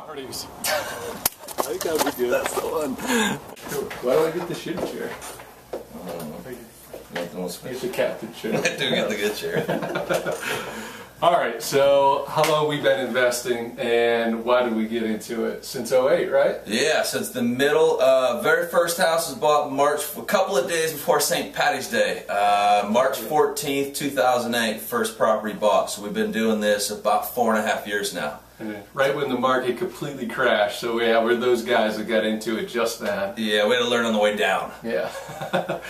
properties. I think that'll be good. That's the one. Why don't I get the shitty chair? Get Get the captain chair. I do get the good chair. All right, so how long we been investing and why did we get into it? Since 08, right? Yeah, since the middle, uh, very first house was bought March, a couple of days before St. Patty's Day, uh, March 14th, 2008, first property bought. So we've been doing this about four and a half years now. And right when the market completely crashed. So yeah, we're those guys that got into it just then. Yeah, we had to learn on the way down. Yeah.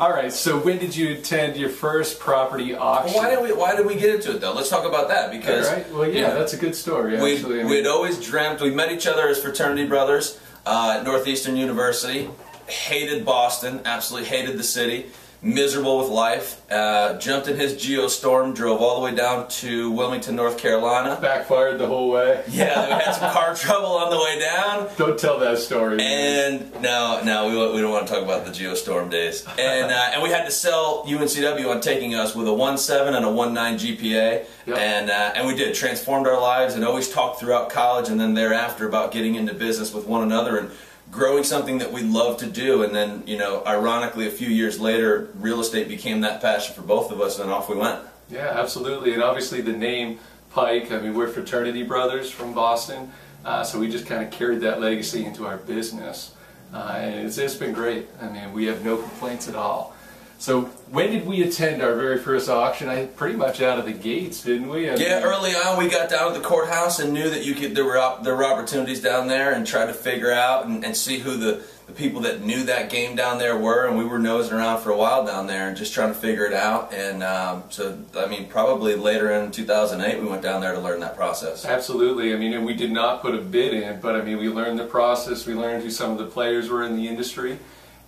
All right. So when did you attend your first property auction? Why did we Why did we get into it though? Let's talk about that because All right. Well, yeah, you know, that's a good story. we I mean- we'd always dreamt. We met each other as fraternity brothers uh, at Northeastern University. Hated Boston. Absolutely hated the city. Miserable with life. Uh, jumped in his Geo Storm. Drove all the way down to Wilmington, North Carolina. backfired the whole way. Yeah, we had some car trouble on the way down. Don't tell that story. man. And no, no, we, we don't want to talk about the Geo Storm days. And uh, and we had to sell UNCW on taking us with a 1.7 and a 1.9 GPA. Yep. And uh, and we did transformed our lives and always talked throughout college and then thereafter about getting into business with one another and growing something that we love to do. And then you know, ironically, a few years later, real estate became that passion for both of us, and off we went. Yeah, absolutely. And obviously the name Pike, I mean, we're fraternity brothers from Boston, uh, so we just kind of carried that legacy into our business. Uh, and it's, it's been great. I mean, we have no complaints at all. So when did we attend our very first auction? I pretty much out of the gates, didn't we? I Yeah, mean, early on we got down to the courthouse and knew that you could there were op- there were opportunities down there and tried to figure out and, and see who the, the people that knew that game down there were and we were nosing around for a while down there and just trying to figure it out and um, so I mean probably later in 2008 we went down there to learn that process. Absolutely. I mean, and we did not put a bid in, but I mean, we learned the process. We learned who some of the players were in the industry,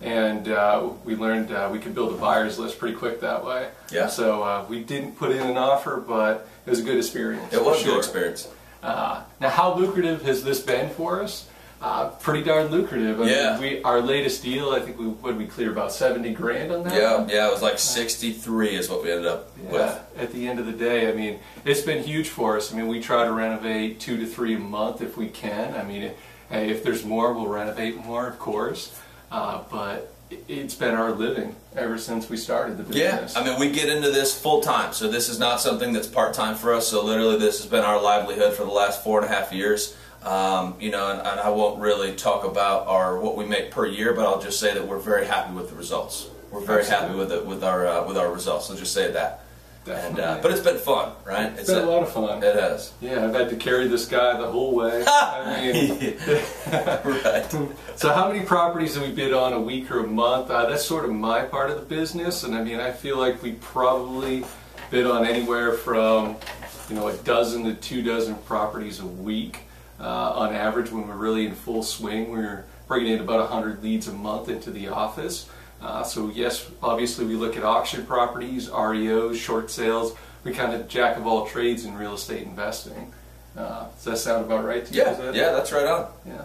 and uh, we learned uh, we could build a buyers list pretty quick that way. Yeah. So uh, we didn't put in an offer, but it was a good experience. It was a good experience. Uh, now, how lucrative has this been for us? Uh, pretty darn lucrative. I Yeah. Mean, we our latest deal, I think we did we clear about seventy grand on that. Yeah, one? yeah, it was like 63 is what we ended up Yeah, with. at the end of the day, I mean, it's been huge for us. I mean, we try to renovate two to three a month if we can. I mean, hey, if there's more, we'll renovate more, of course. Uh, but it- it's been our living ever since we started the business. Yeah. I mean, we get into this full time, so this is not something that's part time for us. So literally, this has been our livelihood for the last four and a half years. Um, you know, and, and I won't really talk about our what we make per year, but I'll just say that we're very happy with the results. We're very happy with it with our uh, with our results. I'll just say that. And uh, but it's been fun, right? it's been a lot of fun. It has. Yeah, I've had to carry this guy the whole way. I mean, right. So how many properties do we bid on a week or a month? Uh, that's sort of my part of the business, and I mean I feel like we probably bid on anywhere from you know a dozen to two dozen properties a week uh, on average. When we're really in full swing, we're bringing in about 100 leads a month into the office. Uh, so yes, obviously we look at auction properties, REOs, short sales. We kind of jack of all trades in real estate investing. Uh, does that sound about right to you? Yeah, that- yeah, that's right on. yeah.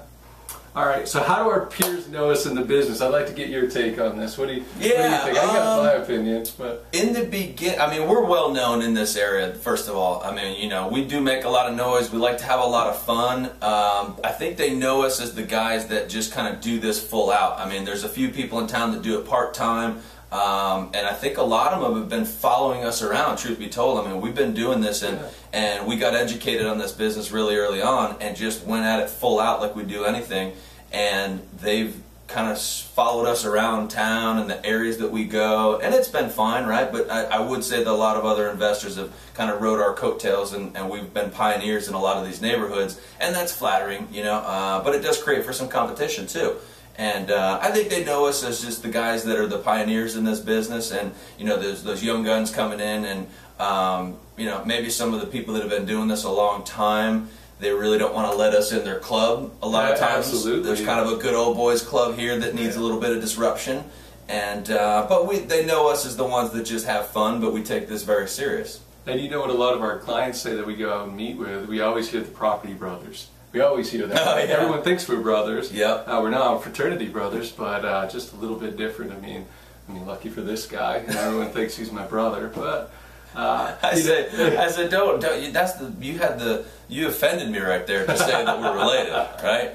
All right. So, how do our peers know us in the business? I'd like to get your take on this. What do you, what do you think? I got um, my opinions, but In the begin, I mean, we're well known in this area. First of all, I mean, you know, we do make a lot of noise. We like to have a lot of fun. Um, I think they know us as the guys that just kind of do this full out. I mean, there's a few people in town that do it part time, um, and I think a lot of them have been following us around. Truth be told, I mean, we've been doing this, and Yeah. and we got educated on this business really early on, and just went at it full out like we do anything. And they've kind of followed us around town and the areas that we go, and it's been fine, right? But I, I would say that a lot of other investors have kind of rode our coattails, and, and we've been pioneers in a lot of these neighborhoods, and that's flattering, you know. Uh, but it does create for some competition too. And uh, I think they know us as just the guys that are the pioneers in this business, and you know, there's those young guns coming in, and um, you know, maybe some of the people that have been doing this a long time. They really don't want to let us in their club a lot of times. absolutely. There's kind of a good old boys club here that needs a little bit of disruption, and uh, but we they know us as the ones that just have fun, but we take this very serious. and you know what a lot of our clients say that we go out and meet with. We always hear the property brothers. We always hear that. Oh, yeah. Everyone thinks we're brothers. Yep. Uh, we're not fraternity brothers, but uh, just a little bit different. I mean, I mean, lucky for this guy, everyone thinks he's my brother. But Uh, I said, I said, don't, don't. You, that's the you had the you offended me right there to say that we're related, right?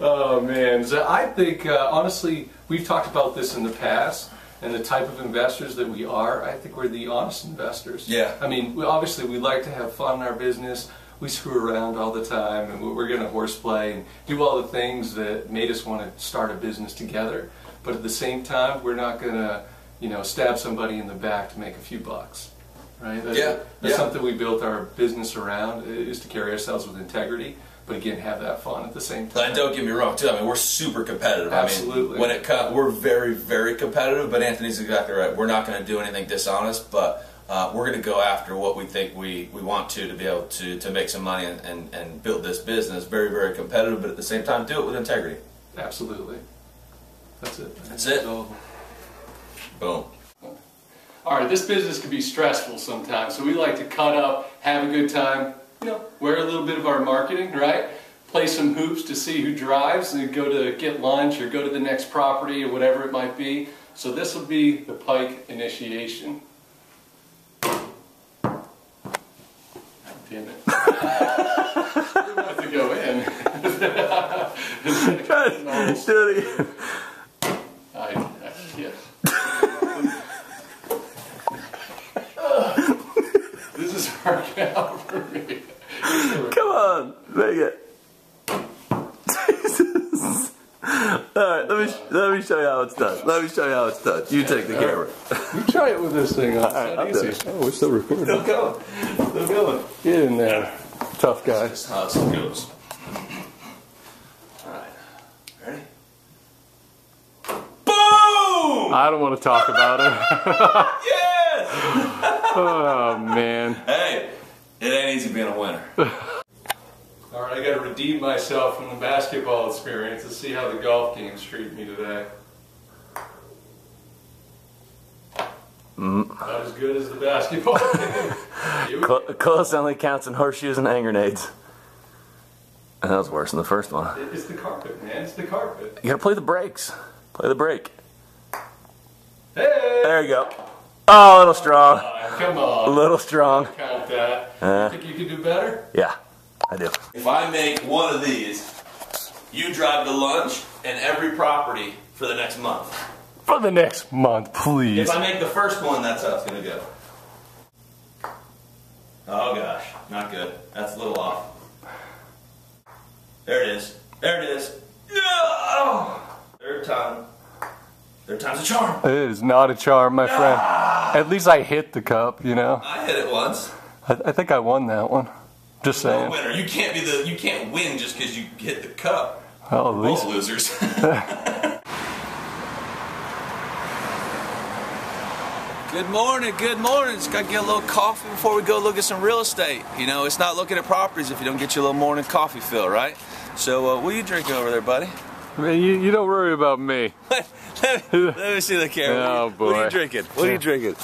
Oh man, so I think uh, honestly we've talked about this in the past, and the type of investors that we are. I think we're the honest investors. Yeah. I mean, we, obviously we like to have fun in our business. We screw around all the time, and we're going to horseplay and do all the things that made us want to start a business together. But at the same time, we're not going to, you know, stab somebody in the back to make a few bucks. Right? That- Yeah, That's yeah. something we built our business around is to carry ourselves with integrity, but again, have that fun at the same time. And don't get me wrong, too. I mean, we're super competitive. I Absolutely. mean, when it comes, we're very, very competitive. But Anthony's exactly right. We're not going to do anything dishonest, but uh, we're going to go after what we think we, we want to to be able to to make some money and, and, and build this business. Very, very competitive, but at the same time, do it with integrity. Absolutely. That's it. That's it. So- Boom. all right, this business can be stressful sometimes, so we like to cut up, have a good time, you know, wear a little bit of our marketing, right? Play some hoops to see who drives and go to get lunch or go to the next property or whatever it might be. So this will be the Pike initiation. Damn it. we want it to go in. I, I, yes. this is working out for me. Come on, make it. Jesus. All right, let me let me show you how it's done. Let me show you how it's done. You take the camera. You try it with this thing on. It's not easy. Oh, we're still recording. Still going. Still going. Get in there, tough guy. That's how this goes. All right. Ready? Boom! I don't want to talk about it. Yes! oh man. Hey, it ain't easy being a winner. All right, I got to redeem myself from the basketball experience and see how the golf games treat me today. Mm. Not as good as the basketball game. Here we Cl- go. Close only counts in horseshoes and hand grenades. That was worse than the first one. It's the carpet, man. It's the carpet. You gotta play the breaks. Play the break. Hey! There you go. Oh, a little strong. Uh, come A little strong. Count that. Uh. you think you can do better? Yeah, I do. If I make one of these, you drive to lunch and every property for the next month. For the next month, please. If I make the first one, that's how it's gonna go. Oh gosh, not good. That's a little off. There it is. There it is. No! Third time. Third time's a charm. It is not a charm, my friend. At least I hit the cup, you know. I hit it once. I, I think I won that one. Just No saying. winner. You can't be the. You can't win just because you hit the cup. Well, at least Both losers. Good morning, good morning. Just gotta get a little coffee before we go look at some real estate. You know, it's not looking at properties if you don't get your little morning coffee fill, right? So, uh, what are you drinking over there, buddy? Man, you, you don't worry about me. let, me, let me see the camera. Oh, What are you- What are you drinking? What are you drinking?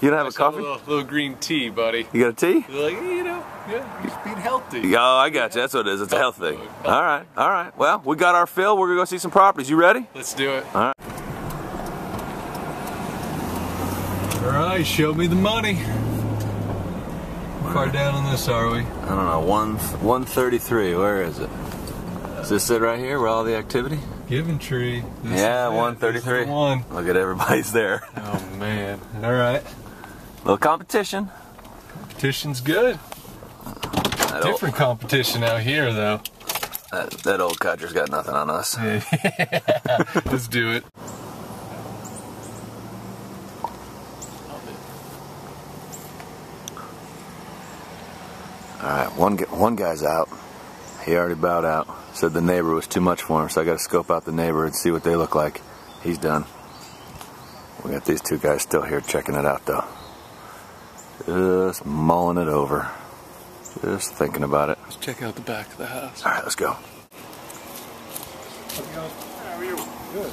You don't have a A coffee? little, little green tea, buddy. You got a tea? You're like, you know, yeah, just being healthy. Oh, I got you. That's what it is. It's a health thing. All right, all right. Well, we got our fill. We're gonna go see some properties. You ready? Let's do it. All right. All right, show me the money. How far down on this are we? I don't know. One one thirty three. Where is it? Is this it right here? Where all the activity? Given tree. This yeah, is one thirty three. This is the One. Look at everybody's there. Oh man. All right. little competition. Competition's good. That old, Different competition out here, though. that, that old codger's got nothing on us. Let's do it. All right, one one guy's out. He already bowed out. Said the neighbor was too much for him, so I got to scope out the neighbor and see what they look like. He's done. We got these two guys still here checking it out, though. Just mulling it over. Just thinking about it. Let's check out the back of the house. All right, let's go. How are you? Good.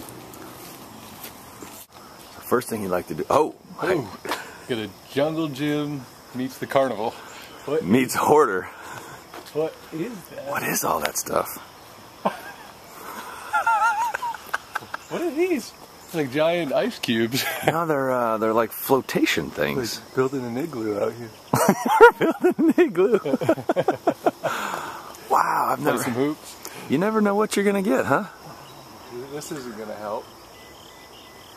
First thing you like to do. Oh, Ooh, got a jungle gym meets the carnival. What? meets hoarder. What is that? What is all that stuff? What are these? like giant ice cubes. No, they're uh, they're like flotation things. building an igloo out here. Building an igloo. wow, I've Play never. some hoops. You never know what you're gonna get, huh? This isn't gonna help.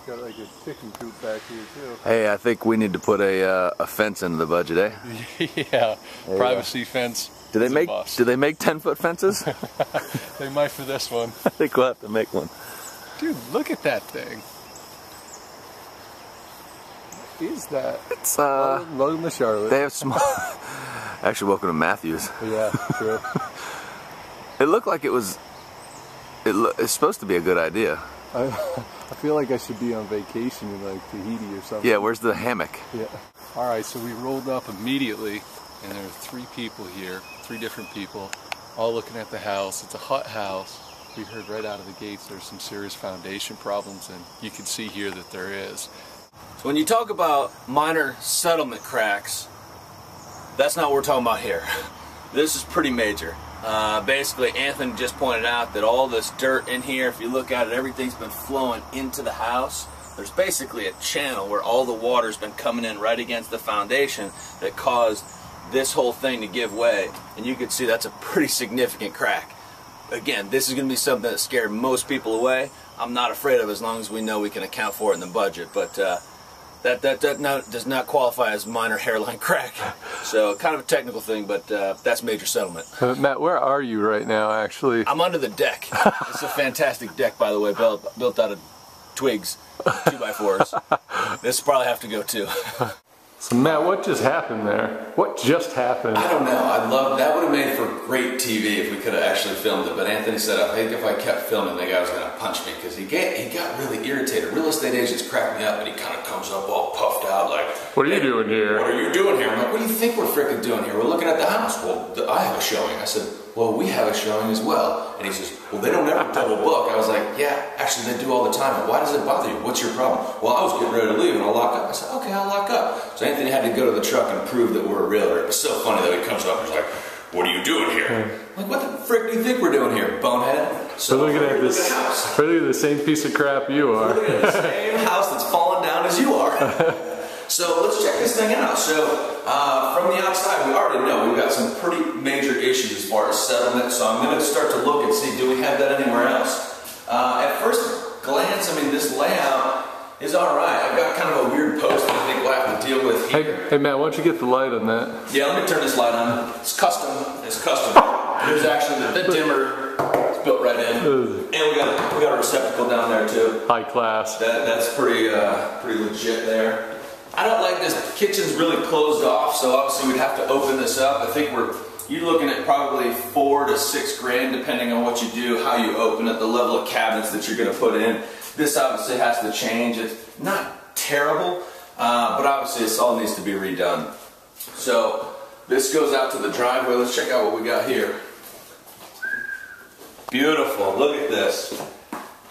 Got like a chicken coop back here too. Hey, I think we need to put a uh, a fence into the budget, eh? yeah, privacy fence. Do they make do they make ten foot fences? They might for this one. I think we'll have to make one. Dude, look at that thing. What is that? It's uh, welcome to Charlotte. they have small. Actually, welcome to Matthews. yeah, true. It looked like it was. It it's supposed to be a good idea. I, I feel like I should be on vacation in like Tahiti or something. Yeah, where's the hammock? Yeah. All right, so we rolled up immediately, and there are three people here, three different people, all looking at the house. It's a hut house. We heard right out of the gates there's some serious foundation problems, and you can see here that there is. So when you talk about minor settlement cracks, that's not what we're talking about here. This is pretty major. Uh, basically, Anthony just pointed out that all this dirt in here, if you look at it, everything's been flowing into the house. There's basically a channel where all the water's been coming in right against the foundation that caused this whole thing to give way. And you can see that's a pretty significant crack. Again, this is going to be something that scared most people away. I'm not afraid of as long as we know we can account for it in the budget. But uh, that that, that not, does not qualify as minor hairline crack. So kind of a technical thing, but uh, that's major settlement. Uh, Matt, where are you right now, actually? I'm under the deck. it's a fantastic deck, by the way, built built out of twigs, two by fours. This probably have to go too. So, Matt, what just happened there? What just happened? I don't know. I'd love that would have made for great TV if we could have actually filmed it. But Anthony said I think if I kept filming, the guy was going to punch me because he get he got really irritated. Real estate agents crack me up, and he kind of comes up all puffed out like, What are you doing here? What are you doing here? I'm like, what do you think we're freaking doing here? We're looking at the house. Well, I have a showing. I said, well, we have a showing as well. And he says, well, they don't ever double book. I was like, yeah, actually they do all the time. Why does it bother you? What's your problem? Well, I was getting ready to leave and I'll lock up. I said, okay, I'll lock up. So Anthony had to go to the truck and prove that we're a realtor. It was so funny that he comes up and he's like, what are you doing here? I'm like, what the frick do you think we're doing here, bonehead? So We're looking at this. We're looking at the same piece of crap you are. Look at the same house that's fallen down as you are. So let's check this thing out. So uh, from the outside, we already know we've got some pretty major issues as far as settlement. So I'm going to start to look and see, do we have that anywhere else? Uh, at first glance, I mean, this layout is all right. I've got kind of a weird post that I think we'll have to deal with here. Hey, hey, Matt, why don't you get the light on that? Yeah, let me turn this light on. It's custom. It's custom. There's actually the, the dimmer. It's built right in, and we got a, we got a receptacle down there too. High class. That, that's pretty uh, pretty legit there. I don't like this. Kitchen's really closed off, so obviously we'd have to open this up. I think we're you're looking at probably four to six grand, depending on what you do, how you open it, the level of cabinets that you're going to put in. This obviously has to change. It's not terrible, uh, but obviously this all needs to be redone. So this goes out to the driveway. Let's check out what we got here. Beautiful. Look at this.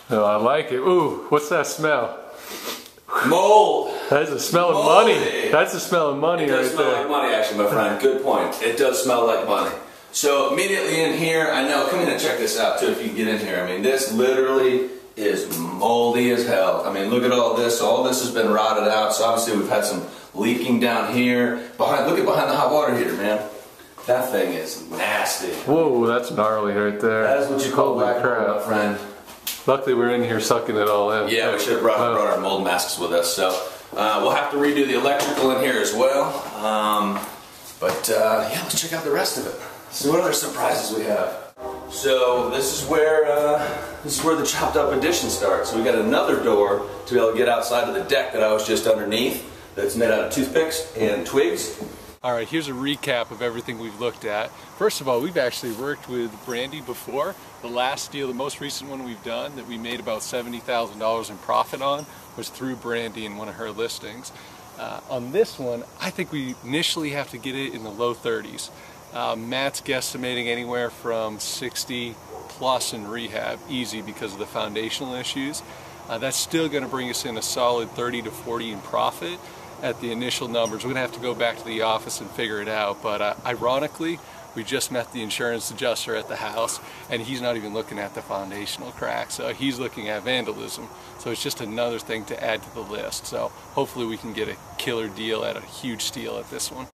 Oh, I like it. Ooh, what's that smell? Mold. That's the smell of money. That's the smell of money It does right smell there. like money, actually, my friend. Good point. It does smell like money. So immediately in here, I know. Come in and check this out too, if you can get in here. I mean, this literally is moldy as hell. I mean, look at all this. All this has been rotted out. So obviously we've had some leaking down here. Behind, look at behind the hot water heater, man. That thing is nasty. Whoa, that's gnarly right there. That is what you call Holy black mold, my friend. Luckily, we're in here sucking it all in. Yeah, we should have brought, brought our mold masks with us. So uh, we'll have to redo the electrical in here as well. Um, but uh, yeah, let's check out the rest of it. See what other surprises we have. So this is where uh, this is where the chopped up addition starts. So we got another door to be able to get outside of the deck that I was just underneath. That's made out of toothpicks and twigs. All right, here's a recap of everything we've looked at. First of all, we've actually worked with Brandy before. The last deal, the most recent one we've done that we made about $70,000 in profit on was through Brandy in one of her listings. Uh, on this one, I think we initially have to get it in the low 30s. Uh, Matt's guesstimating anywhere from 60 plus in rehab, easy because of the foundational issues. Uh, that's still going to bring us in a solid 30 to 40 in profit at the initial numbers. We're going to have to go back to the office and figure it out. But uh, ironically, We just met the insurance adjuster at the house, and he's not even looking at the foundational cracks. So he's looking at vandalism. So it's just another thing to add to the list. So hopefully we can get a killer deal at a huge steal at this one.